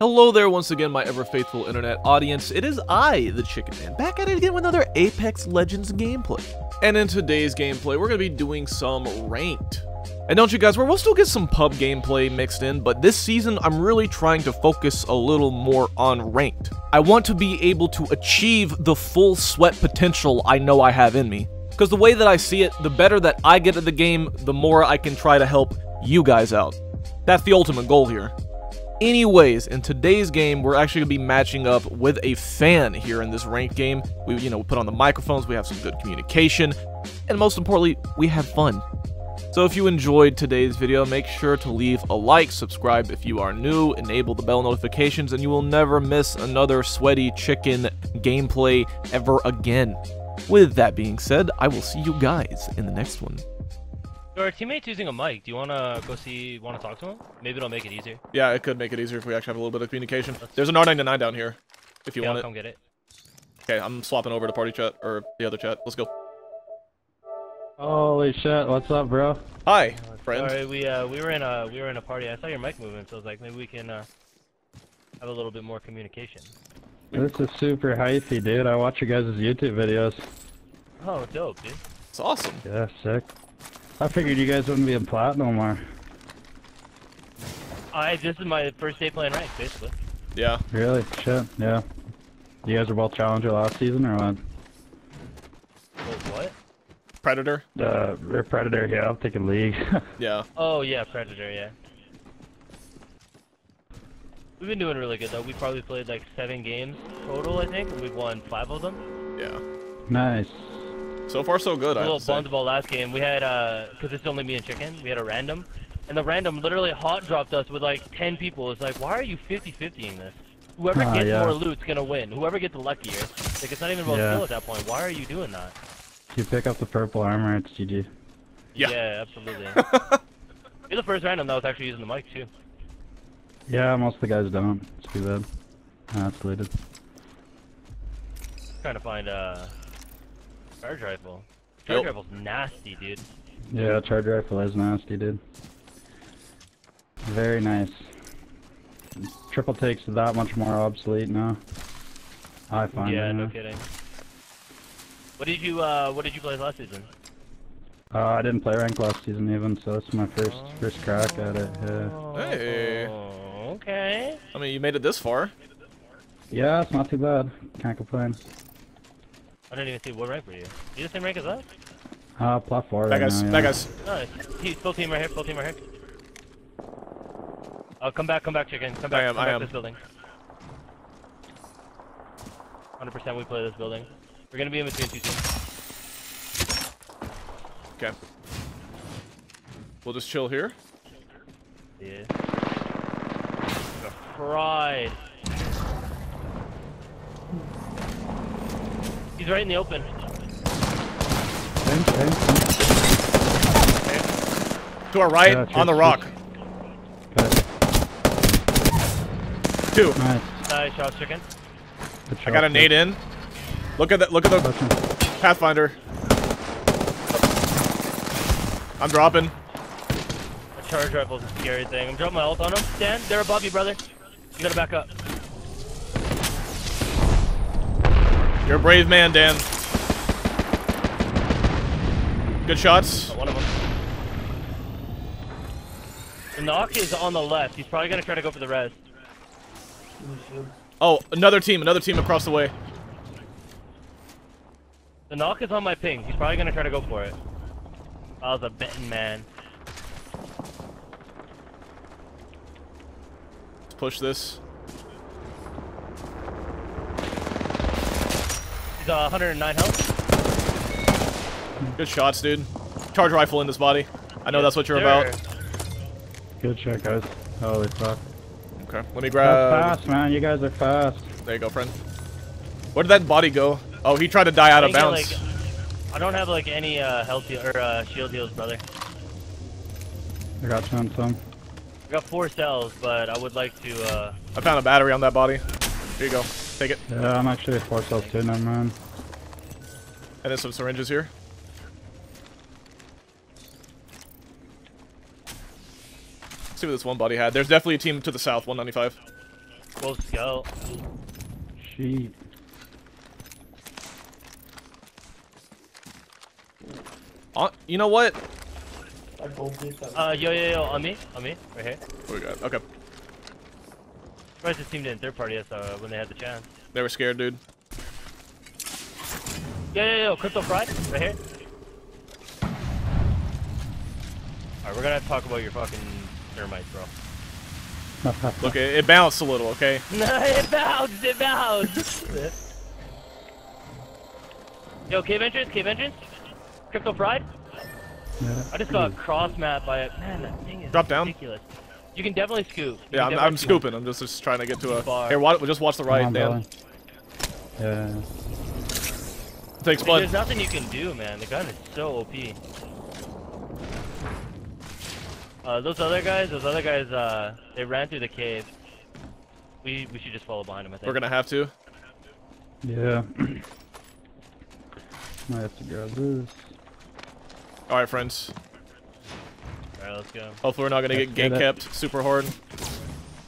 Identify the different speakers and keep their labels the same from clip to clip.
Speaker 1: Hello there once again, my ever faithful internet audience. It is I, the Chicken Man, back at it again with another Apex Legends gameplay. And in today's gameplay, we're going to be doing some ranked. And don't you guys, we'll still get some pub gameplay mixed in, but this season I'm really trying to focus a little more on ranked. I want to be able to achieve the full sweat potential I know I have in me. Because the way that I see it, the better that I get at the game, the more I can try to help you guys out. That's the ultimate goal here. Anyways, in today's game, we're actually going to be matching up with a fan here in this ranked game. We, you know, put on the microphones, we have some good communication, and most importantly, we have fun. So if you enjoyed today's video, make sure to leave a like, subscribe if you are new, enable the bell notifications, and you will never miss another sweaty chicken gameplay ever again. With that being said, I will see you guys in the next one.
Speaker 2: Our teammate's using a mic. Do you want to go see, want to talk to him? Maybe it'll make it easier.
Speaker 1: Yeah, it could make it easier if we actually have a little bit of communication. There's an R99 down here, if you
Speaker 2: yeah,
Speaker 1: want
Speaker 2: I'll
Speaker 1: it.
Speaker 2: come get it.
Speaker 1: Okay, I'm swapping over to party chat, or the other chat. Let's go.
Speaker 3: Holy shit, what's up, bro?
Speaker 1: Hi, friend.
Speaker 2: Sorry, we uh we were in a we were in a party. I saw your mic moving, so I was like, maybe we can uh have a little bit more communication.
Speaker 3: This is super hypey, dude. I watch your guys' YouTube videos.
Speaker 2: Oh, dope, dude.
Speaker 1: It's awesome.
Speaker 3: Yeah, sick. I figured you guys wouldn't be in plat no more.
Speaker 2: I this is my first day playing ranked, basically.
Speaker 1: Yeah.
Speaker 3: Really? Shit, yeah. You guys were both Challenger last season, or what?
Speaker 2: Wait, what?
Speaker 1: Predator.
Speaker 3: Uh, or Predator, yeah, I'm thinking League.
Speaker 1: Yeah.
Speaker 2: Oh yeah, Predator, yeah. We've been doing really good though. We probably played like seven games total, I think, and we've won five of them.
Speaker 1: Yeah.
Speaker 3: nice.
Speaker 1: So far, so good.
Speaker 2: A little
Speaker 1: have
Speaker 2: bummed about last game. We had uh, cause it's only me and Chicken. We had a random, and the random literally hot dropped us with like ten people. It's like, why are you 50-50ing this? Whoever
Speaker 3: Ah,
Speaker 2: gets
Speaker 3: yeah.
Speaker 2: more loot's gonna win. Whoever gets luckier. Like it's not even about
Speaker 3: Yeah.
Speaker 2: skill at that point. Why are you doing that?
Speaker 3: If you pick up the purple armor, it's GG.
Speaker 1: Yeah.
Speaker 2: absolutely. You're the first random that was actually using the mic too.
Speaker 3: Yeah, most of the guys don't. It's too bad. Ah, it's deleted.
Speaker 2: Trying to find uh, charge rifle. Charge
Speaker 1: Yep.
Speaker 2: rifle's nasty, dude.
Speaker 3: Yeah, charge rifle is nasty, dude. Very nice. Triple takes that much more obsolete now. I find
Speaker 2: yeah, no
Speaker 3: it.
Speaker 2: kidding. What did you uh, what did you play last season?
Speaker 3: Uh, I didn't play rank last season even, so this is my first first crack at it. Yeah,
Speaker 1: Hey.
Speaker 2: Oh, okay.
Speaker 1: I mean, you made it this far.
Speaker 3: yeah, it's not too bad. Can't complain.
Speaker 2: I didn't even see what rank were you. You the same rank as us?
Speaker 3: Uh, plat four
Speaker 1: That
Speaker 3: right
Speaker 1: guy's.
Speaker 3: now,
Speaker 1: That
Speaker 3: yeah.
Speaker 1: guy's.
Speaker 2: Nice. He's full team right here. Full team right here. Oh, come back, come back, chicken. Come back.
Speaker 1: I am,
Speaker 2: come
Speaker 1: I
Speaker 2: back
Speaker 1: am.
Speaker 2: this building. 100% we play this building. We're gonna be in between two teams.
Speaker 1: Okay. We'll just chill here.
Speaker 2: Yeah. The fried. He's right in the open.
Speaker 3: Thanks, thanks, thanks.
Speaker 1: To our right,
Speaker 3: Yeah,
Speaker 1: on the rock.
Speaker 3: Good.
Speaker 1: Two.
Speaker 3: Nice.
Speaker 2: Nice shot, chicken.
Speaker 3: Good
Speaker 1: I got a
Speaker 3: shot,
Speaker 1: nade in. Look at that. Look at the
Speaker 3: Touch.
Speaker 1: Pathfinder. I'm dropping.
Speaker 2: A charge rifle's a scary thing. I'm dropping my ult on him. Dan, they're above you, brother. You gotta back up.
Speaker 1: You're a brave man, Dan. Good shots.
Speaker 2: Got one of them. The knock is on the left. He's probably gonna try to go for the res.
Speaker 1: Oh, another team. Another team across the way.
Speaker 2: The knock is on my ping. He's probably gonna try to go for it. I was a betting man.
Speaker 1: Let's push this.
Speaker 2: He's uh, 109 health.
Speaker 1: Good shots, dude. Charge rifle in this body. I know that's what you're
Speaker 2: Sir.
Speaker 1: about.
Speaker 3: Good shot, guys. Holy fuck.
Speaker 1: Okay, let me grab...
Speaker 3: That's
Speaker 1: grab.
Speaker 3: fast, man. You guys are fast.
Speaker 1: There you go, friend. Where did that body go? Oh, he tried to die out of
Speaker 2: didn't
Speaker 1: bounds.
Speaker 2: get, like- I don't have like any uh, health heal or uh, shield heals, brother.
Speaker 3: I got you on some.
Speaker 2: I got four cells, but I would like to. Uh,
Speaker 1: I found a battery on that body. Here you go. Take it.
Speaker 3: Yeah, I'm actually four cells too, never mind.
Speaker 1: And then some syringes here. Let's see what this one body had. There's definitely a team to the south, 195.
Speaker 2: Go scout.
Speaker 3: Sheet.
Speaker 1: Uh, you know what?
Speaker 2: Uh, yo, yo, yo, on me, on me, right here.
Speaker 1: What we got? Okay.
Speaker 2: Surprised this team didn't third party us uh, when they had the chance.
Speaker 1: They were scared, dude.
Speaker 2: Yo, yo, yo, crypto fried, right here. Alright, we're gonna have to talk about your fucking thermites, bro.
Speaker 1: Look, it, it bounced a little, okay?
Speaker 2: No, it bounced, it bounced! yo, cave entrance, cave entrance. Crypto fried.
Speaker 3: Yeah.
Speaker 2: I just got cross mapped by it. Man, that thing is
Speaker 1: Drop down.
Speaker 2: Ridiculous. You can definitely scoop. You
Speaker 1: Yeah, I'm,
Speaker 2: definitely
Speaker 1: I'm scooping. I'm just, just trying to get to a.
Speaker 2: Far.
Speaker 1: Here, watch, just watch the right,
Speaker 3: Come on,
Speaker 1: Dan.
Speaker 3: Billy. Yeah.
Speaker 1: Takes
Speaker 2: I
Speaker 1: blood.
Speaker 2: there's nothing you can do, man. The gun is so OP. Uh, those other guys, those other guys, uh, they ran through the cave. We we should just follow behind them. I think.
Speaker 1: We're gonna have to.
Speaker 3: Yeah. Might have to grab this.
Speaker 1: All right, friends.
Speaker 2: All right, let's go.
Speaker 1: Hopefully, we're not gonna
Speaker 3: Let's
Speaker 1: get
Speaker 3: get
Speaker 1: gate kept super hard.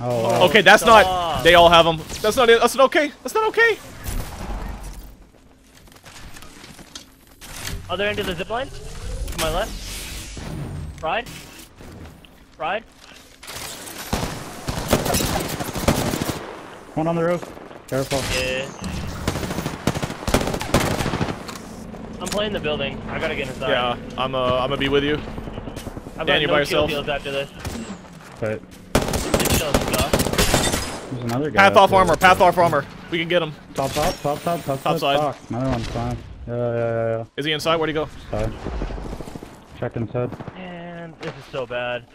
Speaker 3: Oh,
Speaker 2: Oh,
Speaker 1: Okay, that's
Speaker 2: stop.
Speaker 1: not. They all have them. That's not it. That's not okay. That's not okay.
Speaker 2: Other end of the zip line. To my left. Ride. Ride.
Speaker 3: one on the roof. Careful.
Speaker 2: Yeah. I'm playing the building. I gotta get inside.
Speaker 1: Yeah, I'm. Uh, I'm gonna be with you.
Speaker 2: I've
Speaker 1: Dan,
Speaker 2: got no
Speaker 1: by yourself?
Speaker 2: after this.
Speaker 3: But
Speaker 2: It's still stuff.
Speaker 3: there's another guy.
Speaker 1: Path off
Speaker 3: there.
Speaker 1: armor. Path off armor. We can get him.
Speaker 3: Top, top, top, top, top,
Speaker 1: Top side.
Speaker 3: Fuck. Another one's fine. Yeah, yeah, yeah, yeah.
Speaker 1: Is he inside? Where'd he go?
Speaker 3: Side. Check inside.
Speaker 2: Man, this is so bad.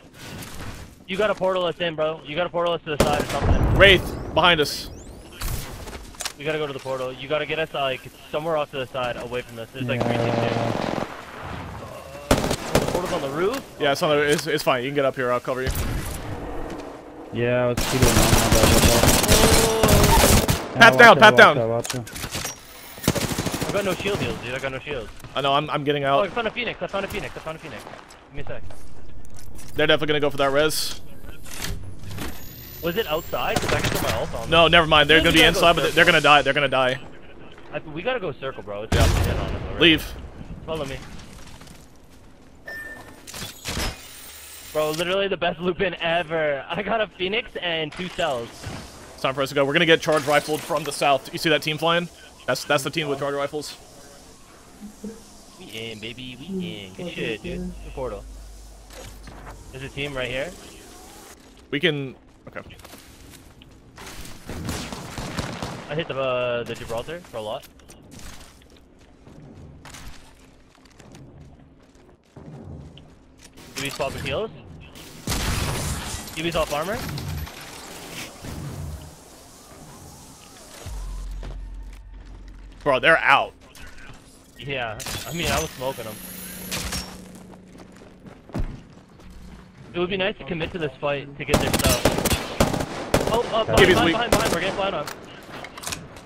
Speaker 2: You got a portal us in, bro. You got a portal us to the side or something.
Speaker 1: Wraith behind us.
Speaker 2: We gotta go to the portal. You gotta get us like somewhere off to the side, away from this. There's like three teams here.
Speaker 3: Yeah.
Speaker 2: The on the roof.
Speaker 1: Yeah, it's, on the, it's, it's fine. You can get up here. I'll cover you.
Speaker 3: Yeah, I was keeping on my bad.
Speaker 2: Oh,
Speaker 1: Path down, path down.
Speaker 2: I got no shield heals, dude. I got no shields.
Speaker 1: I know. I'm. I'm getting
Speaker 2: Oh, I
Speaker 1: out.
Speaker 2: found a phoenix. I found a phoenix. I found a phoenix. Give me a sec.
Speaker 1: They're definitely gonna go for that res.
Speaker 2: Was it outside? Cause I can put my ult on.
Speaker 1: No, never mind. They're
Speaker 2: Yeah,
Speaker 1: gonna be
Speaker 2: gotta go
Speaker 1: inside, but they're gonna die. They're gonna die.
Speaker 2: I, we gotta go circle, bro. It's
Speaker 1: Yeah.
Speaker 2: on us.
Speaker 1: Leave.
Speaker 2: Follow me. Bro, literally the best loop-in ever. I got a phoenix and two cells.
Speaker 1: It's time for us to go. We're gonna get charge rifled from the south. You see that team flying? That's that's the team with charge rifles.
Speaker 2: We in, baby. We in. Good shit, dude. The portal. There's a team right here.
Speaker 1: We can. Okay.
Speaker 2: I hit the uh, the Gibraltar for a lot. UB's popping heals. UB's off armor.
Speaker 1: Bro, they're out.
Speaker 2: Yeah, I mean, I was smoking them. It would be nice to commit to this fight to get their stuff. Oh, oh, behind, behind, behind, behind, we're getting flyed on.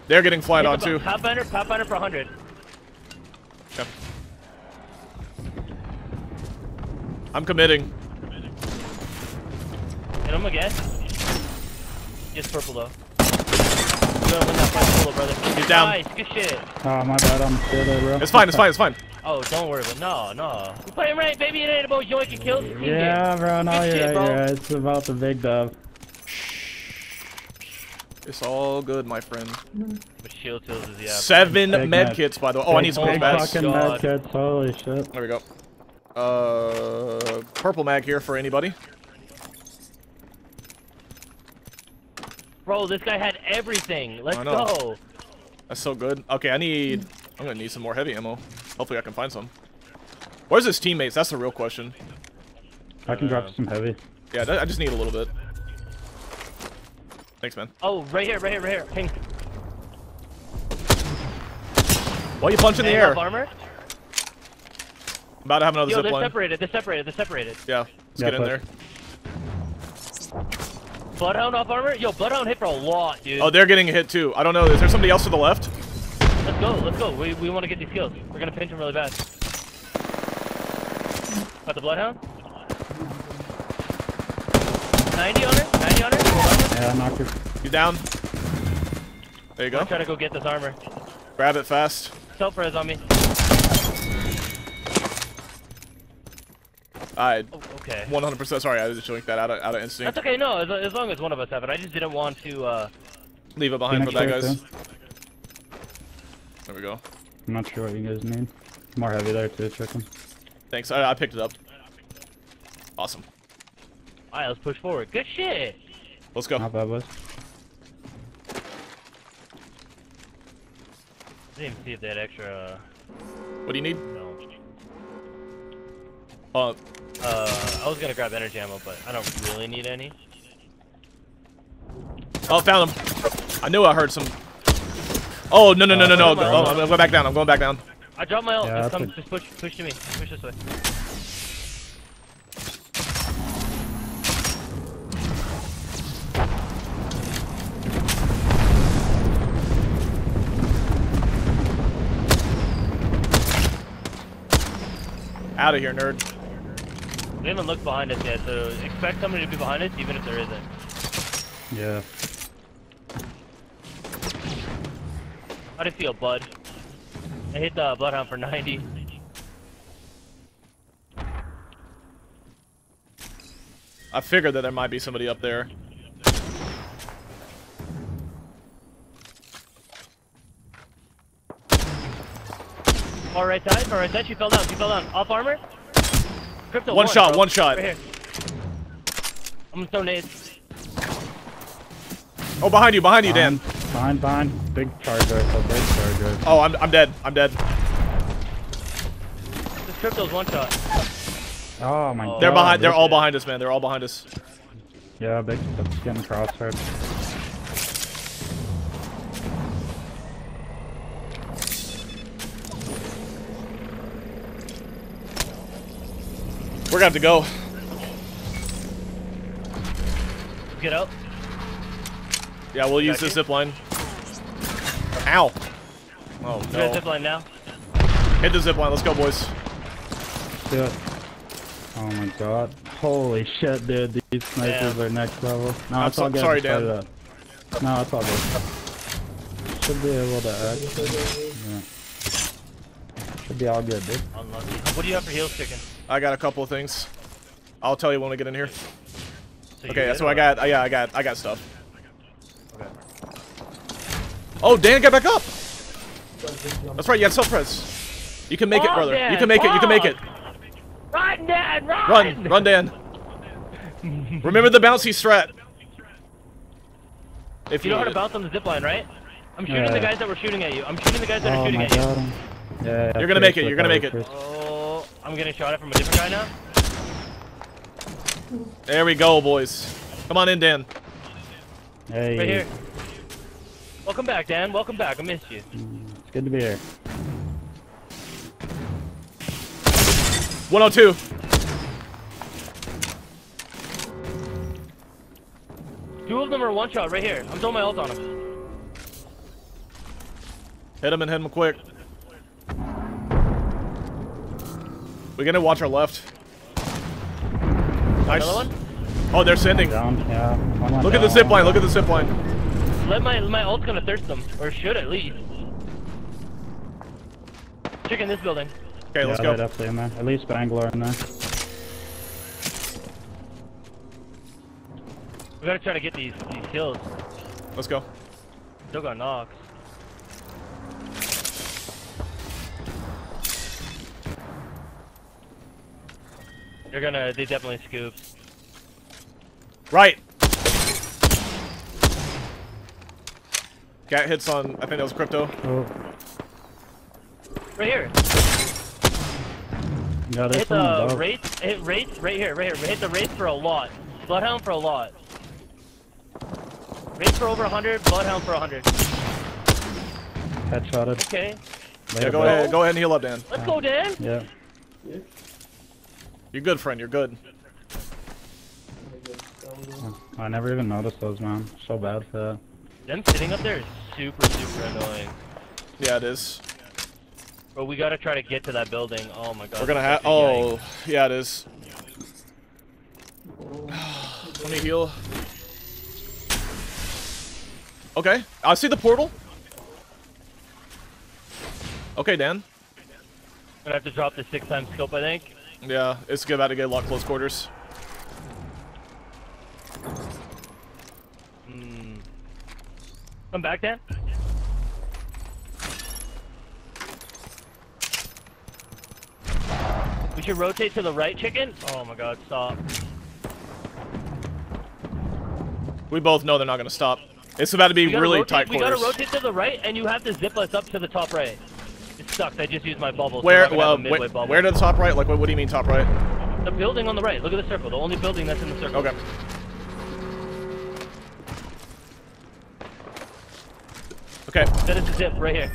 Speaker 1: They're getting flied on too.
Speaker 2: Pathfinder, Pathfinder for 100.
Speaker 1: I'm committing.
Speaker 2: Hit him again. Just purple though. We're gonna win that fight solo, brother.
Speaker 1: He's down.
Speaker 2: Nice, good shit.
Speaker 3: Oh, my bad. I'm still bro.
Speaker 1: It's fine. It's fine. It's fine.
Speaker 2: Oh, don't worry, but no, no. We playing right, baby. It ain't about yoink and kills. It's a team
Speaker 3: Yeah, bro. No,
Speaker 2: Good
Speaker 3: you're
Speaker 2: shit,
Speaker 3: right.
Speaker 2: bro.
Speaker 3: You're right. It's about the big dub.
Speaker 1: It's all good, my friend.
Speaker 2: What shield kills is he?
Speaker 1: Seven
Speaker 3: Big
Speaker 1: med
Speaker 3: med.
Speaker 1: kits, by the way. Oh, I need some of
Speaker 3: big
Speaker 1: those bags.
Speaker 3: fucking
Speaker 2: God.
Speaker 3: med kits. Holy shit.
Speaker 1: There we go. Uh, purple mag here for anybody.
Speaker 2: Bro, this guy had everything. Let's go.
Speaker 1: That's so good. Okay, I need. I'm gonna need some more heavy ammo. Hopefully, I can find some. Where's his teammates? That's the real question.
Speaker 3: I can drop
Speaker 2: Uh,
Speaker 3: some heavy.
Speaker 1: Yeah, I just need a little bit. Thanks, man.
Speaker 2: Oh, right here, right here, right here. Ping.
Speaker 1: Why are you punching the air?
Speaker 2: armor.
Speaker 1: About to have another
Speaker 2: Yo,
Speaker 1: zip
Speaker 2: they're
Speaker 1: line.
Speaker 2: separated. They're separated. They're separated.
Speaker 1: Yeah, let's
Speaker 3: Yeah,
Speaker 1: get in
Speaker 3: push.
Speaker 1: there.
Speaker 2: Bloodhound off armor. Yo, Bloodhound hit for a lot, dude.
Speaker 1: Oh, they're getting hit too. I don't know. Is there somebody else to the left?
Speaker 2: Let's go. Let's go. We we want to get these kills. We're gonna pinch him really bad. Got the Bloodhound. 90 on her. 90 on her.
Speaker 3: Yeah, I knocked her.
Speaker 1: You down? There you go.
Speaker 2: I'm trying to go get this armor.
Speaker 1: Grab it fast.
Speaker 2: Self res on me.
Speaker 1: I
Speaker 2: Oh, okay.
Speaker 1: 100% sorry. I was just joinked that out of out of instinct.
Speaker 2: That's okay. No, as, as long as one of us have it. I just didn't want to. uh...
Speaker 1: Leave it behind for that,
Speaker 3: Phoenix
Speaker 1: guys.
Speaker 3: there,
Speaker 1: There we go.
Speaker 3: I'm not sure what you guys need. More heavy there too, chicken.
Speaker 1: Thanks. I, I picked it up. Awesome.
Speaker 2: Alright, let's push forward. Good shit.
Speaker 1: Let's go.
Speaker 3: Not bad, boys.
Speaker 2: didn't even see if they had extra. Uh...
Speaker 1: What do you need?
Speaker 2: No.
Speaker 1: Uh,
Speaker 2: Uh, I was gonna grab energy ammo, but I don't really need any.
Speaker 1: oh, found him. I knew I heard some. Oh no no no no no!
Speaker 2: Uh,
Speaker 1: Oh, I'm going back down. I'm going back down.
Speaker 2: I dropped my ult.
Speaker 3: Yeah,
Speaker 2: just come, just push, push to me. Push this way.
Speaker 1: Out of here, nerd.
Speaker 2: We haven't looked behind us yet, so expect somebody to be behind us, even if there isn't.
Speaker 3: Yeah.
Speaker 2: How do you feel, bud? I hit the bloodhound for 90.
Speaker 1: I figured that there might be somebody up there.
Speaker 2: All right side, all right side. She fell down. She fell down. Off armor. Crypto.
Speaker 1: One shot,
Speaker 2: bro.
Speaker 1: one shot.
Speaker 2: Right. I'm gonna throw nades.
Speaker 1: Oh, behind you, behind you, Dan.
Speaker 3: Behind, behind. Big charger, so big charger.
Speaker 1: Oh, I'm I'm dead. I'm dead.
Speaker 2: This crypto's one shot.
Speaker 3: Oh my
Speaker 2: Oh.
Speaker 3: god.
Speaker 1: They're behind. They're all behind us, man. They're all behind us.
Speaker 3: Yeah, big. That's getting crosshair.
Speaker 1: We're gonna have to go.
Speaker 2: Get out.
Speaker 1: Yeah, we'll use the
Speaker 2: you.
Speaker 1: zip line. Ow. Oh
Speaker 2: You got
Speaker 1: no.
Speaker 2: zip line now.
Speaker 1: Hit the zip line. Let's go, boys.
Speaker 3: Do it. Oh my god. Holy shit, dude. These snipers
Speaker 2: Yeah.
Speaker 3: are next level. No,
Speaker 1: I'm
Speaker 3: it's
Speaker 1: so-
Speaker 3: all good.
Speaker 1: sorry,
Speaker 3: just fight
Speaker 1: Dan.
Speaker 3: No, it's all good. Should be able to actually. Yeah. Should be all good, dude.
Speaker 2: Unlucky. What do you have for heals, chicken?
Speaker 1: I got a couple of things. I'll tell you when we get in here.
Speaker 2: So
Speaker 1: Okay,
Speaker 2: that's
Speaker 1: what I got. Uh, yeah, I got. I got stuff.
Speaker 2: Okay.
Speaker 1: Oh, Dan, get back up. That's right. You got self res. You can make it,
Speaker 2: Oh,
Speaker 1: brother. You can make it. You can make it.
Speaker 2: Run, Dan. run!
Speaker 1: Run, run, Dan. Remember the bouncy strat. If
Speaker 2: You know how to bounce on the zip line, right? I'm shooting
Speaker 3: Yeah.
Speaker 2: the guys that were shooting at you. I'm shooting the guys that are
Speaker 3: Oh
Speaker 2: shooting
Speaker 3: my
Speaker 2: at you.
Speaker 3: God. Yeah, yeah,
Speaker 1: You're gonna make it, you're gonna make it.
Speaker 2: Oh, I'm getting shot at from a different guy now.
Speaker 1: There we go, boys. Come on in, Dan.
Speaker 3: Hey,
Speaker 2: Right here. Welcome back, Dan. Welcome back. I missed you.
Speaker 3: Mm, it's good to be here.
Speaker 1: 102.
Speaker 2: Two of them are one shot right here. I'm throwing my ult on him.
Speaker 1: Hit him and hit him quick. We're gonna watch our left. Nice.
Speaker 2: Another one?
Speaker 1: Oh, they're sending.
Speaker 3: Down, yeah. One went
Speaker 1: Look at the
Speaker 3: down,
Speaker 1: zip line. Look at the zip line.
Speaker 2: Let my my ult's gonna thirst them, or should at least. Chicken this building.
Speaker 1: Okay,
Speaker 3: yeah,
Speaker 1: let's go.
Speaker 3: definitely in there. At least Bangalore in there.
Speaker 2: We gotta try to get these these kills.
Speaker 1: Let's go.
Speaker 2: Still got knocks. They're gonna. They definitely scoop.
Speaker 1: Right. Cat hits on. I think that was crypto.
Speaker 3: Oh,
Speaker 2: Right here.
Speaker 3: yeah, there's
Speaker 2: Hit the
Speaker 3: above.
Speaker 2: Wraith. Hit Wraith right here. Right here. Hit the Wraith for a lot. Bloodhound for a lot. Wraith for over 100. Bloodhound for 100.
Speaker 3: Headshotted.
Speaker 2: Okay.
Speaker 1: Yeah, go
Speaker 3: bud.
Speaker 1: ahead. Go ahead and heal up, Dan.
Speaker 2: Let's go, Dan.
Speaker 3: Yeah.
Speaker 1: You're good, friend. You're good.
Speaker 3: I never even noticed those, man. So bad for that.
Speaker 2: Them sitting up there is super, super annoying.
Speaker 1: Yeah, it is.
Speaker 2: But we gotta try to get to that building. Oh my god.
Speaker 1: We're gonna have.
Speaker 2: such a.
Speaker 1: Oh, yeah, it is. Let me heal. Okay, I see the portal. Okay, Dan.
Speaker 2: I'm Gonna have to drop the six times scope, I think.
Speaker 1: Yeah, it's about to get a lot close quarters.
Speaker 2: Hmm. Come back, Dan. We should rotate to the right, chicken. Oh my god, stop.
Speaker 1: We both know they're not gonna stop. It's about to be really
Speaker 2: rotate,
Speaker 1: tight
Speaker 2: We gotta rotate to the right, and you have to zip us up to the top right. It sucks. I just used my bubble.
Speaker 1: Where?
Speaker 2: have
Speaker 1: Well,
Speaker 2: a
Speaker 1: where,
Speaker 2: bubble.
Speaker 1: where to the top right? Like, what, what do you mean top right?
Speaker 2: The building on the right. Look at the circle. The only building that's in the circle.
Speaker 1: Okay. Okay,
Speaker 2: That is the zip right here.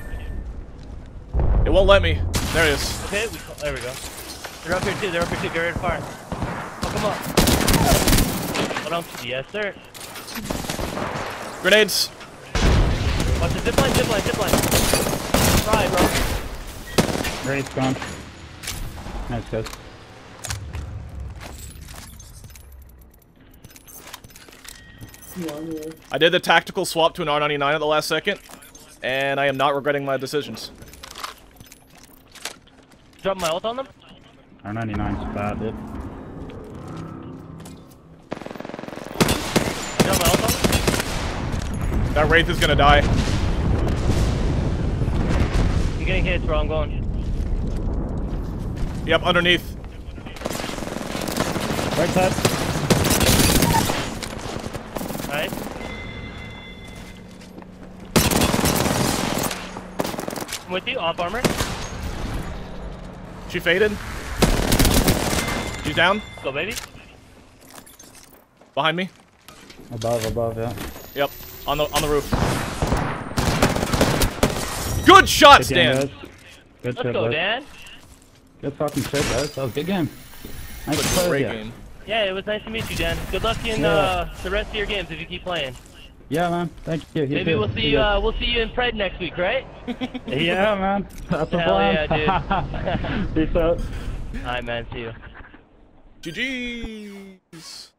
Speaker 1: it won't let me. There it is.
Speaker 2: Okay, we, there we go. They're up here too. They're up here too. Get ready to fire. Oh, come up. Hold on. Yes, sir.
Speaker 1: Grenades.
Speaker 2: Watch the zip line, zip line, zip line. Try, bro.
Speaker 3: Great, gone. Nice, guys.
Speaker 1: I did the tactical swap to an R99 at the last second, and I am not regretting my decisions.
Speaker 2: Drop my ult on them.
Speaker 3: R99's bad, dude.
Speaker 2: Drop my ult on them.
Speaker 1: That Wraith is gonna die.
Speaker 2: You're getting hits, bro. I'm going.
Speaker 1: Yep, underneath.
Speaker 3: Right side.
Speaker 2: Alright. I'm with you. Off armor.
Speaker 1: She faded. She's down.
Speaker 2: Go, baby.
Speaker 1: Behind me.
Speaker 3: Above, above, yeah.
Speaker 1: Yep. On the on the roof. Good shot,
Speaker 3: Good game,
Speaker 1: Stan.
Speaker 3: guys. Good
Speaker 2: Let's
Speaker 3: shit,
Speaker 2: go,
Speaker 3: boys.
Speaker 2: Dan.
Speaker 3: Good fucking shit, guys. That was a good game. Nice to play with
Speaker 1: Great
Speaker 2: Yeah, it was nice to meet you, Dan. Good luck in
Speaker 3: Yeah.
Speaker 2: uh, the rest of your games if you keep playing.
Speaker 3: Yeah, man. Thank you. you
Speaker 2: Maybe
Speaker 3: too.
Speaker 2: we'll see you. Uh, we'll see you in Pred next week, right?
Speaker 3: yeah, man. That's the
Speaker 2: Hell
Speaker 3: plan.
Speaker 2: yeah,
Speaker 3: Peace out.
Speaker 2: Alright, man. See you.
Speaker 1: GG's.